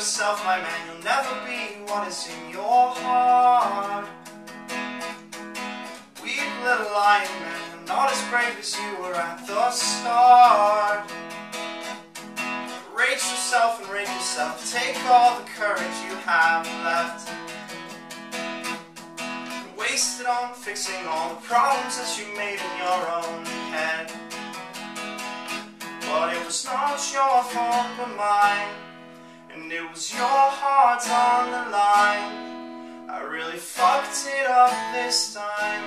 yourself, my man, you'll never be what is in your heart. Weak little lion man, you're not as brave as you were at the start. Rage yourself and rage yourself, take all the courage you have left. And waste it on fixing all the problems that you made in your own head. But it was not your fault but mine It was your heart on the line I really fucked it up this time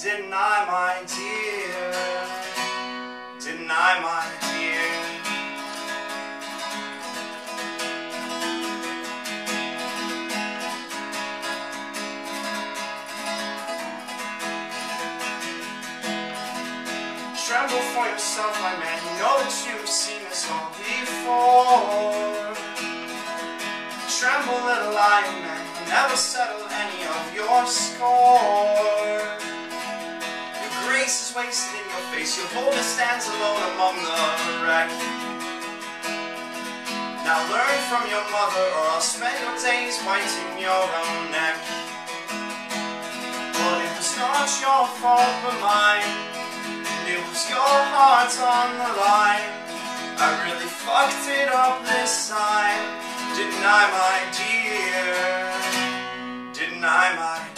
Didn't I, my dear? Didn't I, my dear? Tremble for yourself, my man. You know that you've Tremble, little lion man. Never settle any of your score. Your grace is wasted in your face. Your boulder stands alone among the wreck. Now learn from your mother, or I'll spend your days biting your own neck. But it was not your fault but mine. It was your heart on the line I really fucked it up this time Didn't I, my dear? Didn't I, my